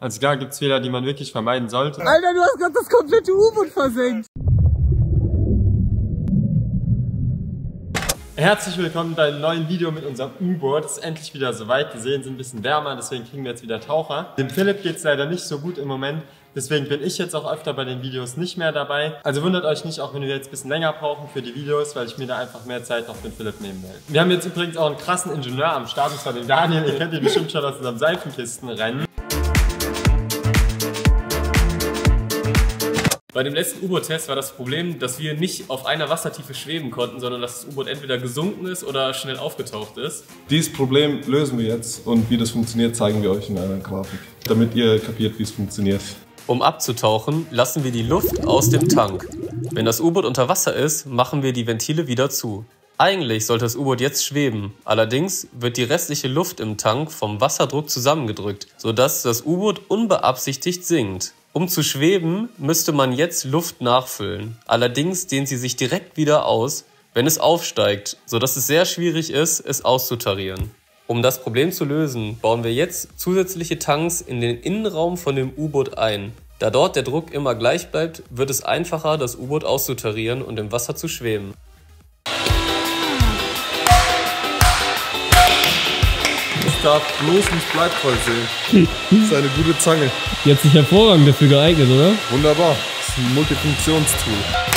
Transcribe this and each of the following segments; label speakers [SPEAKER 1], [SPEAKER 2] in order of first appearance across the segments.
[SPEAKER 1] Also klar gibt's Fehler, die man wirklich vermeiden sollte.
[SPEAKER 2] Alter, du hast gerade das komplette U-Boot versenkt.
[SPEAKER 1] Herzlich willkommen bei einem neuen Video mit unserem U-Boot. Es ist endlich wieder soweit. Die Seen sind ein bisschen wärmer, deswegen kriegen wir jetzt wieder Taucher. Dem Philipp geht's leider nicht so gut im Moment. Deswegen bin ich jetzt auch öfter bei den Videos nicht mehr dabei. Also wundert euch nicht, auch wenn wir jetzt ein bisschen länger brauchen für die Videos, weil ich mir da einfach mehr Zeit noch für Philipp nehmen will. Wir haben jetzt übrigens auch einen krassen Ingenieur am Start, und zwar den Daniel. Ihr kennt ihn bestimmt schon aus unserem Seifenkistenrennen.
[SPEAKER 3] Bei dem letzten U-Boot-Test war das Problem, dass wir nicht auf einer Wassertiefe schweben konnten, sondern dass das U-Boot entweder gesunken ist oder schnell aufgetaucht ist.
[SPEAKER 4] Dieses Problem lösen wir jetzt und wie das funktioniert, zeigen wir euch in einer Grafik, damit ihr kapiert, wie es funktioniert.
[SPEAKER 3] Um abzutauchen, lassen wir die Luft aus dem Tank. Wenn das U-Boot unter Wasser ist, machen wir die Ventile wieder zu. Eigentlich sollte das U-Boot jetzt schweben, allerdings wird die restliche Luft im Tank vom Wasserdruck zusammengedrückt, sodass das U-Boot unbeabsichtigt sinkt. Um zu schweben, müsste man jetzt Luft nachfüllen. Allerdings dehnt sie sich direkt wieder aus, wenn es aufsteigt, sodass es sehr schwierig ist, es auszutarieren. Um das Problem zu lösen, bauen wir jetzt zusätzliche Tanks in den Innenraum von dem U-Boot ein. Da dort der Druck immer gleich bleibt, wird es einfacher, das U-Boot auszutarieren und im Wasser zu schweben.
[SPEAKER 4] Darf bloß nicht bleibvoll sehen. Das ist eine gute Zange.
[SPEAKER 5] Die hat sich hervorragend dafür geeignet, oder?
[SPEAKER 4] Wunderbar. Das ist ein Multifunktionstool.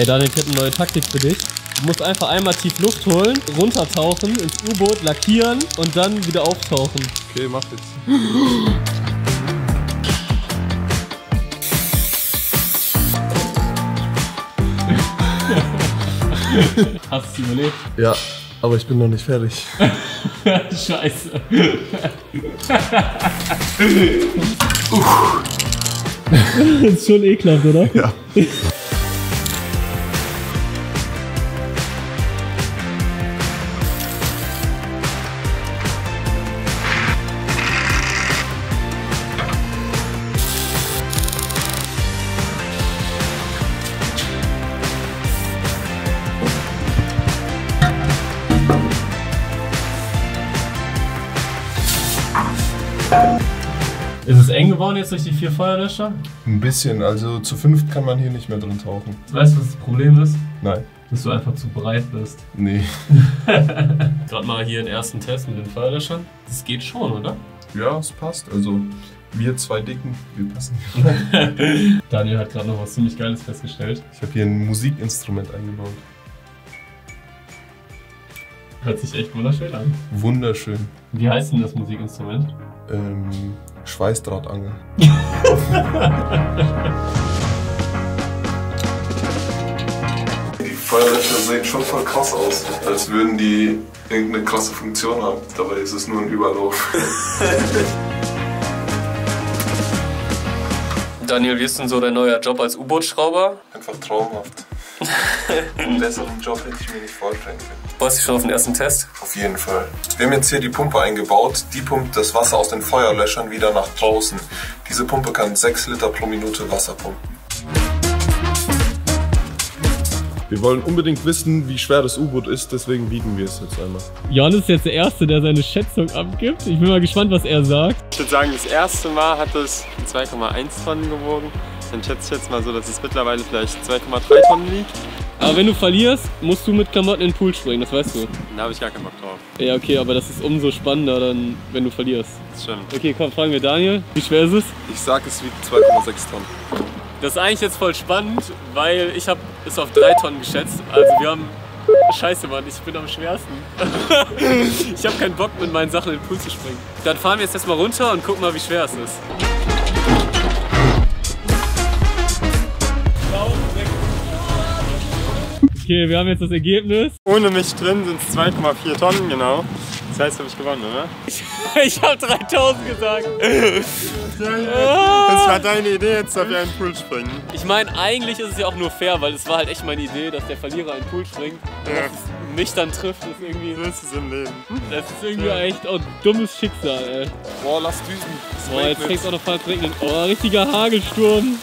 [SPEAKER 5] Ey Daniel, ich hab eine neue Taktik für dich. Du musst einfach einmal tief Luft holen, runtertauchen, ins U-Boot lackieren und dann wieder auftauchen.
[SPEAKER 4] Okay, mach jetzt.
[SPEAKER 5] Hast du überlebt?
[SPEAKER 4] Ja, aber ich bin noch nicht fertig.
[SPEAKER 5] Scheiße. das ist schon ekelhaft, oder?
[SPEAKER 4] Ja.
[SPEAKER 5] Eng geworden jetzt durch die vier Feuerlöscher?
[SPEAKER 4] Ein bisschen, also zu fünft kann man hier nicht mehr drin tauchen.
[SPEAKER 5] Weißt du, was das Problem ist?
[SPEAKER 4] Nein.
[SPEAKER 5] Dass du einfach zu breit bist.
[SPEAKER 4] Nee.
[SPEAKER 3] Gerade mal hier den ersten Test mit den Feuerlöschern. Das geht schon, oder?
[SPEAKER 4] Ja, es passt. Also wir zwei Dicken, wir passen.
[SPEAKER 5] Daniel hat gerade noch was ziemlich Geiles festgestellt.
[SPEAKER 4] Ich habe hier ein Musikinstrument eingebaut.
[SPEAKER 5] Hört sich echt wunderschön an.
[SPEAKER 4] Wunderschön.
[SPEAKER 5] Wie heißt denn das Musikinstrument?
[SPEAKER 4] Ähm, Schweißdrahtangel. Die Feuerlöscher sehen schon voll krass aus, als würden die irgendeine krasse Funktion haben. Dabei ist es nur ein Überlauf.
[SPEAKER 3] Daniel, wie ist denn so dein neuer Job als U-Boot-Schrauber?
[SPEAKER 4] Einfach traumhaft. Einen besseren Job hätte ich mir nicht vorstellen können.
[SPEAKER 3] Freust dich schon auf den ersten Test?
[SPEAKER 4] Auf jeden Fall. Wir haben jetzt hier die Pumpe eingebaut. Die pumpt das Wasser aus den Feuerlöschern wieder nach draußen. Diese Pumpe kann 6 Liter pro Minute Wasser pumpen. Wir wollen unbedingt wissen, wie schwer das U-Boot ist, deswegen wiegen wir es jetzt einmal.
[SPEAKER 5] Jan ist jetzt der Erste, der seine Schätzung abgibt. Ich bin mal gespannt, was er sagt.
[SPEAKER 1] Ich würde sagen, das erste Mal hat es 2,1 Tonnen gewogen. Dann schätze ich jetzt mal so, dass es mittlerweile vielleicht 2,3 Tonnen liegt.
[SPEAKER 5] Aber wenn du verlierst, musst du mit Klamotten in den Pool springen, das weißt du.
[SPEAKER 1] Da habe ich gar keinen Bock drauf.
[SPEAKER 5] Ja, okay, aber das ist umso spannender dann, wenn du verlierst.
[SPEAKER 1] Das stimmt.
[SPEAKER 5] Okay, komm, fragen wir Daniel. Wie schwer ist es?
[SPEAKER 4] Ich sag, es wiegt 2,6 Tonnen.
[SPEAKER 3] Das ist eigentlich jetzt voll spannend, weil ich habe es auf 3 Tonnen geschätzt. Also wir haben... Scheiße, Mann, ich bin am schwersten. ich habe keinen Bock, mit meinen Sachen in den Pool zu springen. Dann fahren wir jetzt erstmal runter und gucken mal, wie schwer es ist. Okay, wir haben jetzt das Ergebnis.
[SPEAKER 1] Ohne mich drin sind es 2,4 Tonnen, genau. Das heißt, habe ich gewonnen, oder?
[SPEAKER 3] Ich habe 3000 gesagt.
[SPEAKER 1] Das war deine Idee, jetzt darf ich einen Pool springen.
[SPEAKER 3] Ich meine, eigentlich ist es ja auch nur fair, weil es war halt echt meine Idee, dass der Verlierer in den Pool springt. Und
[SPEAKER 1] Ja.
[SPEAKER 3] dass es mich dann trifft, ist irgendwie.
[SPEAKER 1] So ist es im Leben.
[SPEAKER 3] Das ist irgendwie echt auch dummes Schicksal, ey.
[SPEAKER 4] Boah, lass düsen. Es
[SPEAKER 3] Boah, jetzt fängt auch noch fast regnen. Oh, richtiger Hagelsturm.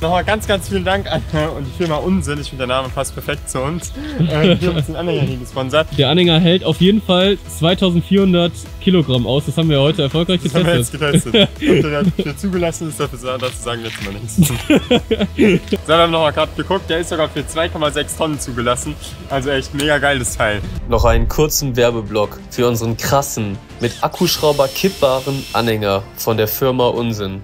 [SPEAKER 1] Nochmal ganz, ganz vielen Dank an und die Firma Unsinn. Ich finde, der Name passt perfekt zu uns. Äh, die haben uns den Anhänger hier gesponsert.
[SPEAKER 3] Der Anhänger hält auf jeden Fall 2400 Kilogramm aus. Das haben wir heute erfolgreich
[SPEAKER 1] Das haben wir jetzt
[SPEAKER 3] getestet.
[SPEAKER 1] getestet. Ob der dafür zugelassen ist, dafür, dazu sagen wir jetzt mal nichts. So, wir haben nochmal gerade geguckt, der ist sogar für 2,6 Tonnen zugelassen. Also echt mega geiles Teil.
[SPEAKER 6] Noch einen kurzen Werbeblock für unseren krassen, mit Akkuschrauber kippbaren Anhänger von der Firma Unsinn.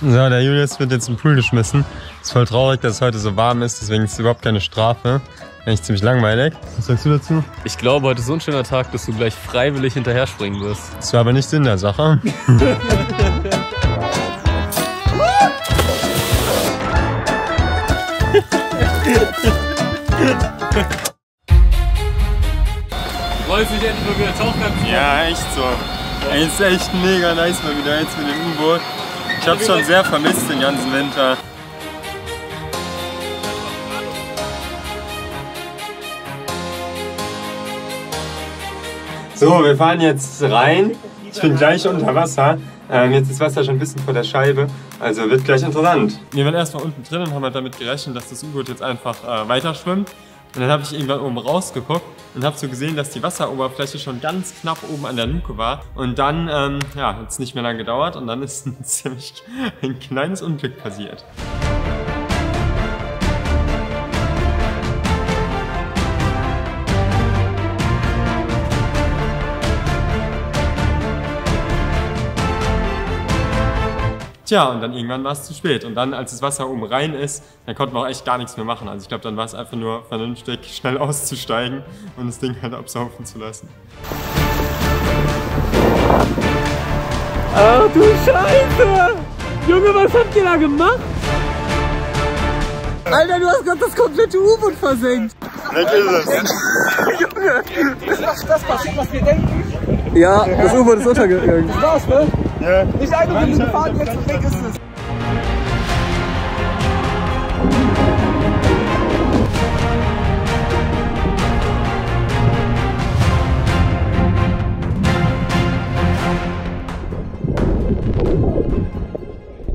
[SPEAKER 1] So, der Julius wird jetzt in den Pool geschmissen. Ist voll traurig, dass es heute so warm ist, deswegen ist es überhaupt keine Strafe. Eigentlich ziemlich langweilig. Was sagst du dazu?
[SPEAKER 3] Ich glaube, heute ist so ein schöner Tag, dass du gleich freiwillig hinterher springen wirst.
[SPEAKER 1] Das war aber nicht Sinn der Sache.
[SPEAKER 3] Freust dich endlich mal wieder tauchen?
[SPEAKER 1] Ja, echt so. Ey, ist echt mega nice mal wieder jetzt mit dem U-Boot. Ich hab's schon sehr vermisst den ganzen Winter. So, wir fahren jetzt rein. Ich bin gleich unter Wasser. Ähm, jetzt ist Wasser schon ein bisschen vor der Scheibe, also wird gleich interessant. Wir waren erstmal unten drin und haben halt damit gerechnet, dass das U-Boot jetzt einfach äh, weiter schwimmt. Und dann habe ich irgendwann oben rausgeguckt und habe so gesehen, dass die Wasseroberfläche schon ganz knapp oben an der Luke war. Und dann, ähm, ja, hat es nicht mehr lange gedauert und dann ist ein ziemlich ein kleines Unglück passiert. Tja, und dann irgendwann war es zu spät. Und dann, als das Wasser oben rein ist, dann konnten wir auch echt gar nichts mehr machen. Also ich glaube, dann war es einfach nur vernünftig, schnell auszusteigen und das Ding halt absaufen zu lassen.
[SPEAKER 3] Ach du Scheiße! Junge, was habt ihr da gemacht?
[SPEAKER 7] Alter, du hast gerade das komplette U-Boot versenkt.
[SPEAKER 1] Weg ist es.
[SPEAKER 7] Ja, das U-Boot ist untergegangen.
[SPEAKER 1] Ja.
[SPEAKER 7] Nicht eine Runde gefahren, jetzt weg ist es.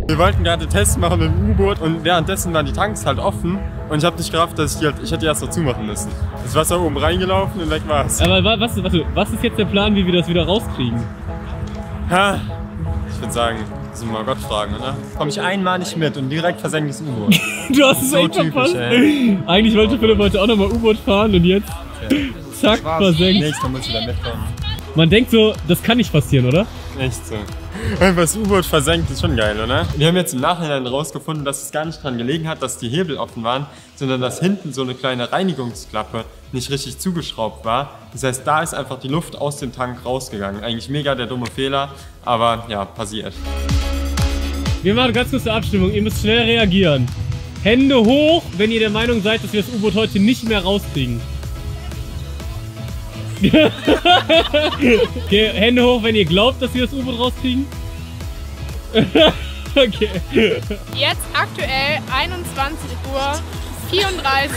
[SPEAKER 1] Wir wollten gerade Tests machen mit dem U-Boot und währenddessen waren die Tanks halt offen und ich habe nicht gerafft, dass ich die halt, ich hätte die erst noch zumachen müssen. Das Wasser oben reingelaufen und weg war's.
[SPEAKER 3] Aber wa- was, warte, was ist jetzt der Plan, wie wir das wieder rauskriegen?
[SPEAKER 1] Ha, würde sagen, müssen wir mal Gott fragen, oder? Komm ich einmal nicht mit und direkt versenkt das U-Boot.
[SPEAKER 3] Du hast es
[SPEAKER 1] So
[SPEAKER 3] echt
[SPEAKER 1] typisch,
[SPEAKER 3] verpasst.
[SPEAKER 1] ey.
[SPEAKER 3] Eigentlich wollte Philipp heute auch nochmal U-Boot fahren und jetzt zack, versenkt.
[SPEAKER 1] Nächstes Mal musst du da mitkommen.
[SPEAKER 3] Man denkt so, das kann nicht passieren, oder?
[SPEAKER 1] Echt so. Einfach das U-Boot versenkt ist schon geil, oder? Wir haben jetzt im Nachhinein rausgefunden, dass es gar nicht dran gelegen hat, dass die Hebel offen waren, sondern dass hinten so eine kleine Reinigungsklappe nicht richtig zugeschraubt war. Das heißt, da ist einfach die Luft aus dem Tank rausgegangen. Eigentlich mega der dumme Fehler, aber ja, passiert.
[SPEAKER 3] Wir machen ganz kurz eine Abstimmung. Ihr müsst schnell reagieren. Hände hoch, wenn ihr der Meinung seid, dass wir das U-Boot heute nicht mehr rauskriegen. okay, Hände hoch, wenn ihr glaubt, dass wir das U-Boot rauskriegen. okay.
[SPEAKER 8] Jetzt aktuell 21 Uhr 34.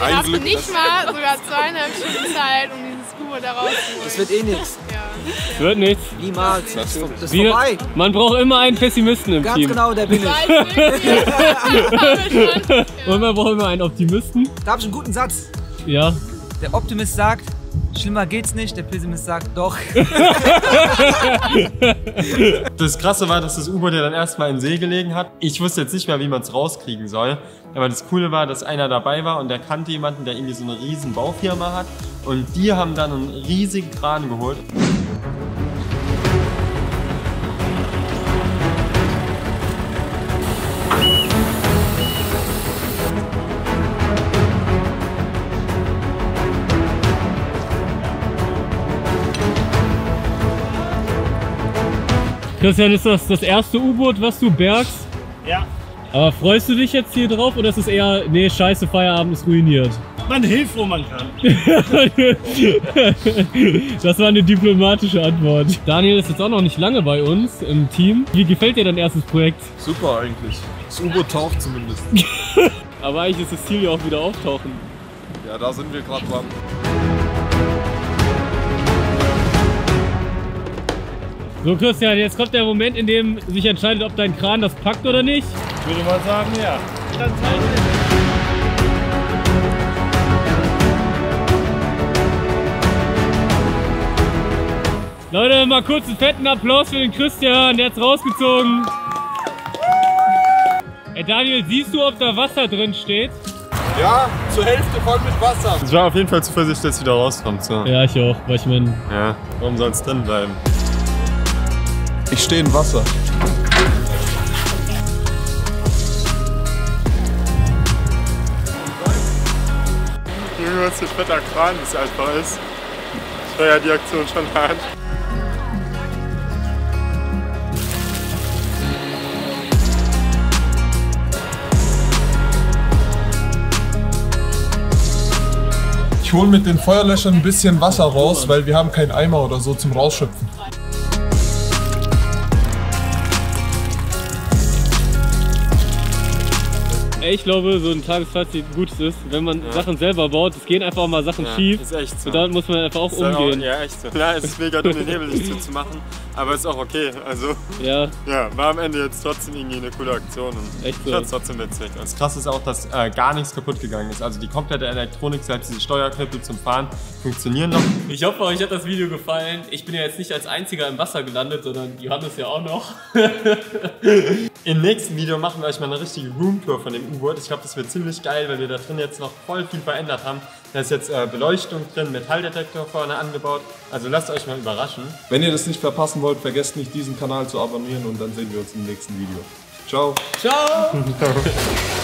[SPEAKER 8] Also ihr habt nicht mal sogar zweieinhalb Stunden Zeit, um dieses U-Boot da rauszuholen.
[SPEAKER 7] Das wird eh nix.
[SPEAKER 8] Ja.
[SPEAKER 3] Wird nichts.
[SPEAKER 7] Niemals. Das ist
[SPEAKER 3] Wir,
[SPEAKER 7] vorbei.
[SPEAKER 3] man braucht immer einen Pessimisten im
[SPEAKER 7] Ganz
[SPEAKER 3] Team.
[SPEAKER 7] genau, der bin ich.
[SPEAKER 3] Und man braucht immer einen Optimisten.
[SPEAKER 7] Da hab ich einen guten Satz.
[SPEAKER 3] Ja.
[SPEAKER 7] Der Optimist sagt, schlimmer geht's nicht. Der Pessimist sagt, doch.
[SPEAKER 1] Das Krasse war, dass das U-Boot ja dann erstmal in See gelegen hat. Ich wusste jetzt nicht mehr, wie man es rauskriegen soll. Aber das Coole war, dass einer dabei war und der kannte jemanden, der irgendwie so eine riesen Baufirma hat. Und die haben dann einen riesigen Kran geholt.
[SPEAKER 3] Christian, ist das das erste U-Boot, was du bergst?
[SPEAKER 9] Ja.
[SPEAKER 3] Aber freust du dich jetzt hier drauf oder ist es eher, nee, scheiße, Feierabend ist ruiniert?
[SPEAKER 9] Man hilft, wo man kann.
[SPEAKER 3] Das war eine diplomatische Antwort. Daniel ist jetzt auch noch nicht lange bei uns im Team. Wie gefällt dir dein erstes Projekt?
[SPEAKER 4] Super eigentlich. Das U-Boot taucht zumindest.
[SPEAKER 3] Aber eigentlich ist das Ziel ja auch wieder auftauchen.
[SPEAKER 4] Ja, da sind wir gerade dran.
[SPEAKER 3] So Christian, jetzt kommt der Moment, in dem sich entscheidet, ob dein Kran das packt oder nicht.
[SPEAKER 9] Ich würde mal sagen, ja. Dann.
[SPEAKER 3] Leute, mal kurz einen fetten Applaus für den Christian, der hat's rausgezogen. Ey Daniel, siehst du, ob da Wasser drin steht?
[SPEAKER 4] Ja, zur Hälfte voll mit Wasser.
[SPEAKER 1] Ich war auf jeden Fall zuversichtlich, dass es wieder rauskommt. So.
[SPEAKER 3] Ja, ich auch, weil ich mein,
[SPEAKER 1] Ja, warum soll es drin bleiben?
[SPEAKER 4] Ich stehe im Wasser.
[SPEAKER 1] Junge, was für fetter Kran das einfach ist. Ich war ja die Aktion schon hart.
[SPEAKER 4] Ich hole mit den Feuerlöschern ein bisschen Wasser raus, weil wir haben keinen Eimer oder so zum Rausschöpfen.
[SPEAKER 3] Ich glaube, so ein Tagesfazit Gutes ist, wenn man Sachen selber baut, es gehen einfach auch mal Sachen schief.
[SPEAKER 1] Ist echt so.
[SPEAKER 3] Und damit muss man einfach auch
[SPEAKER 1] Ist
[SPEAKER 3] umgehen.
[SPEAKER 1] Auch, ja, echt so. Klar, es ist mega dumm, den Hebel nicht zuzumachen, aber ist auch okay. Also,
[SPEAKER 3] Ja,
[SPEAKER 1] ja, war am Ende jetzt trotzdem irgendwie eine coole Aktion. Und
[SPEAKER 3] Echt so.
[SPEAKER 1] Ich fand's trotzdem witzig. Das krasse ist auch, dass äh, gar nichts kaputt gegangen ist. Also die komplette Elektronik, selbst diese Steuerknüppel zum Fahren, funktionieren noch.
[SPEAKER 3] Ich hoffe, euch hat das Video gefallen. Ich bin ja jetzt nicht als einziger im Wasser gelandet, sondern Johannes ja auch noch.
[SPEAKER 1] Im nächsten Video machen wir euch mal eine richtige Roomtour von dem U-Boot. Ich glaube, das wird ziemlich geil, weil wir da drin jetzt noch voll viel verändert haben. Da ist jetzt äh, Beleuchtung drin, Metalldetektor vorne angebaut. Also lasst euch mal überraschen.
[SPEAKER 4] Wenn ihr das nicht verpassen wollt, vergesst nicht diesen Kanal zu abonnieren und dann sehen wir uns im nächsten Video. Ciao.
[SPEAKER 3] Ciao!